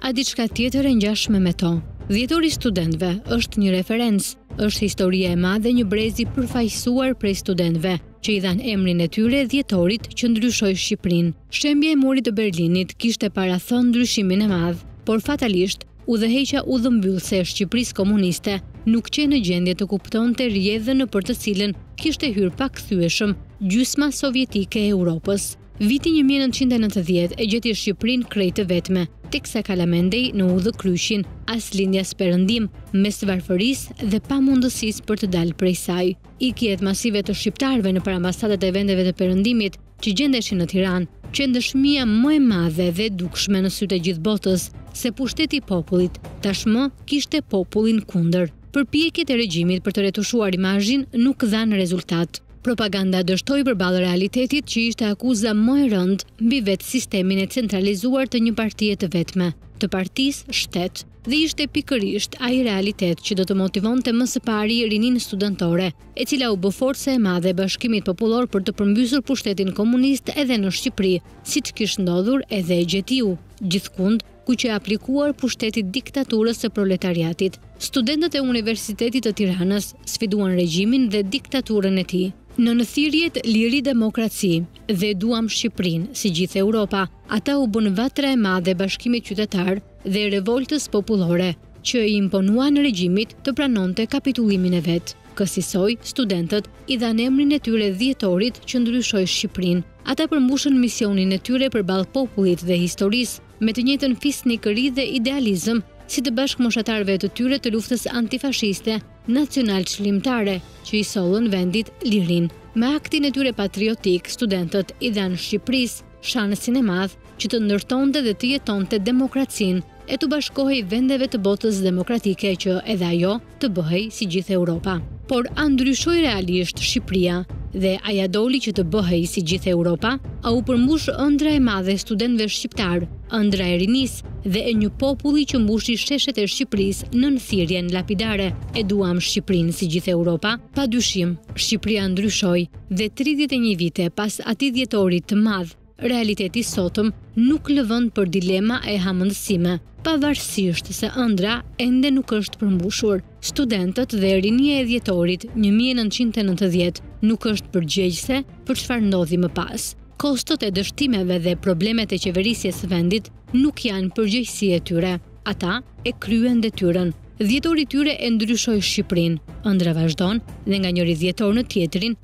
A diçka tjetër e ngjashme me to? Dhjetori i studentëve është një referencë, është historia e madhe e një brezi i përfaqësuar prej studentëve, që i dhanë emrin e tyre dhjetorit që ndryshoi Shqipërinë. Shembja e Murit të Berlinit kishte parathënë ndryshimin e madh, por fatalisht, udhëheqja udhëmbyllëse e Shqipërisë komuniste nuk qe në gjendje të kuptonte rrjedhën nëpër të cilën kishte hyrë pakthyeshëm gjysma sovjetike e Europës. Viti një mijë e nëntëqind e nëntëdhjetë e gjeti Shqipërinë krejt të vetme, teksa kalamendej në udhëkryqin, as lindje as perëndim, mes varfërisë dhe pamundësisë për të dalë prej saj. Ikjet masive të shqiptarëve nëpër ambasadat e vendeve të Perëndimit që gjendeshin në Tiranë, qenë dëshmia më e madhe dhe e dukshme në sytë e gjithë botës se pushteti i popullit, tashmë kishte popullin kundër. Përpjekjet e regjimit për të retushuar imazhin nuk dhanë rezultat. Propaganda dështoi përballë realitetit që ishte akuza më e rëndë mbi vetë sistemin e centralizuar të një partie të vetme, të partisë shtet. Dhe ishte pikërisht ai realitet që do të motivonte më së pari rininë studentore, e cila u bë forca e madhe e bashkimit popullor për të përmbysur pushtetin komunist edhe në Shqipëri, siç kish ndodhur edhe gjetiu, gjithkund, ku qe aplikuar pushteti i diktaturës së proletariatit. Studentët e Universitetit të Tiranës sfiduan regjimin dhe diktaturën e tij. Nën thirrjet Liri Demokraci dhe E duam Shqipërinë si gjithë Europa, ata u bënë vatra e madhe e bashkimit qytetar dhe revoltës popullore, që i imponuan regjimit të pranonte kapitullimin e vet. Kësisoj, studentët i dhanë emrin e tyre dhjetorit që ndryshoi Shqipërinë. Ata përmbushën misionin e tyre përballë popullit dhe historisë, me të njëjtën fisnikëri dhe idealizëm si të bashkëmoshatarëve të tyre të luftës antifashiste, nacionalçlirimtare, që i sollën vendit lirinë. Me aktin e tyre patriotik, studentët i dhanë Shqipërisë shansin e madh. që të ndërtonte dhe të jetonte demokracinë e t'u bashkohej vendeve të botës demokratike që edhe ajo të bëhej si gjithë Europa. Por a ndryshoi realisht Shqipëria dhe a ia doli që të bëhej si gjithë Europa? A u përmbush ëndrra e madhe e studentëve shqiptarë, ëndrra e rinisë dhe e një populli që mbushi sheshet e Shqipërisë nën thirrjen lapidare E duam Shqipërinë si gjithë Europa? Padyshim, Shqipëria ndryshoi dhe tridhjetë e një vite pas atij dhjetori të madh, realiteti i sotëm nuk lë vend për dilema e hamendësime, pavarësisht se ëndrra ende nuk është përmbushur. Studentët dhe rinia e dhjetorit një mijë e nëntëqind e nëntëdhjetë nuk është përgjegjëse për çfarë ndodhi më pas. Kostot e dështimeve dhe problemet e qeverisjes së vendit nuk janë përgjegjësi e tyre. Ata e kryen detyrën. Dhjetori i tyre e ndryshoi Shqipërinë. Ëndrra vazhdon dhe nga njëri dhjetor në tjetrin